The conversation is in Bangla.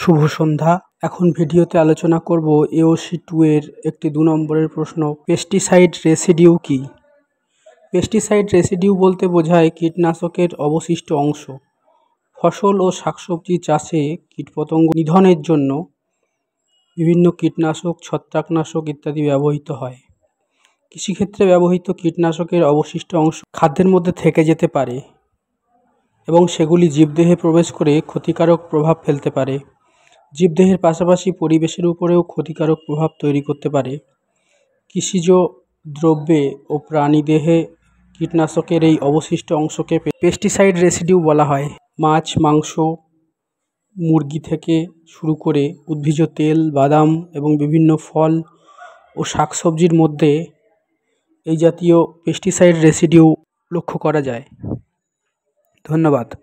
শুভ সন্ধ্যা। এখন ভিডিওতে আলোচনা করব এওসি টু এর একটি দু নম্বরের প্রশ্ন, পেস্টিসাইড রেসিডিউ কি? পেস্টিসাইড রেসিডিউ বলতে বোঝায় কীটনাশকের অবশিষ্ট অংশ। ফসল ও শাকসবজি চাষে কীটপতঙ্গ নিধনের জন্য বিভিন্ন কীটনাশক, ছত্রাকনাশক ইত্যাদি ব্যবহৃত হয়। কৃষিক্ষেত্রে ব্যবহৃত কীটনাশকের অবশিষ্ট অংশ খাদ্যের মধ্যে থেকে যেতে পারে এবং সেগুলি জীবদেহে প্রবেশ করে ক্ষতিকারক প্রভাব ফেলতে পারে। জীবদেহের পাশাপাশি পরিবেশের উপরেও ক্ষতিকারক প্রভাব তৈরি করতে পারে। কৃষিজ দ্রব্যে ও প্রাণীদেহে কীটনাশকের এই অবশিষ্ট অংশকে পেস্টিসাইড রেসিডিউ বলা হয়। মাছ, মাংস, মুরগি থেকে শুরু করে উদ্ভিজ তেল, বাদাম এবং বিভিন্ন ফল ও শাকসবজির মধ্যে এই জাতীয় পেস্টিসাইড রেসিডিউ লক্ষ্য করা যায়। ধন্যবাদ।